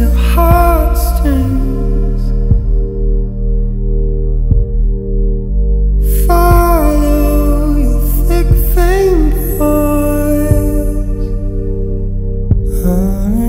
your heart stings. Follow your thick boys on.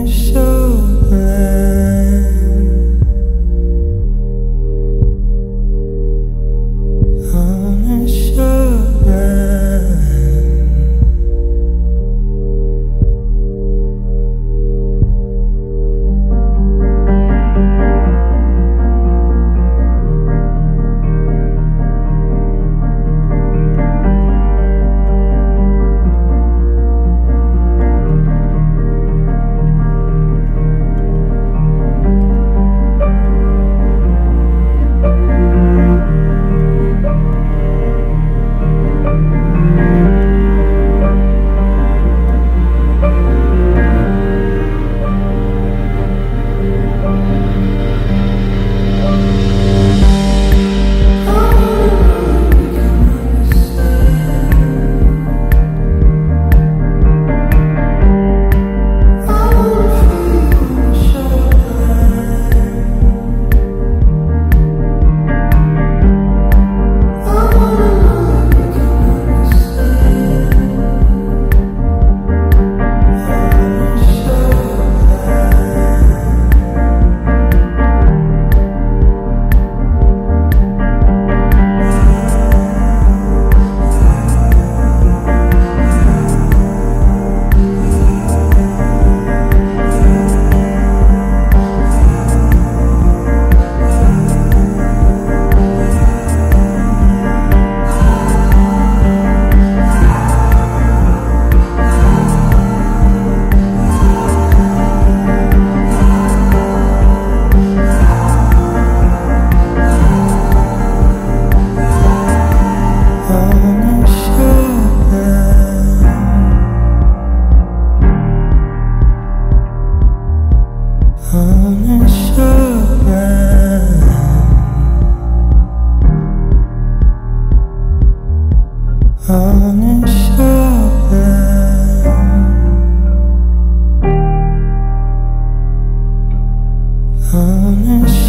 finish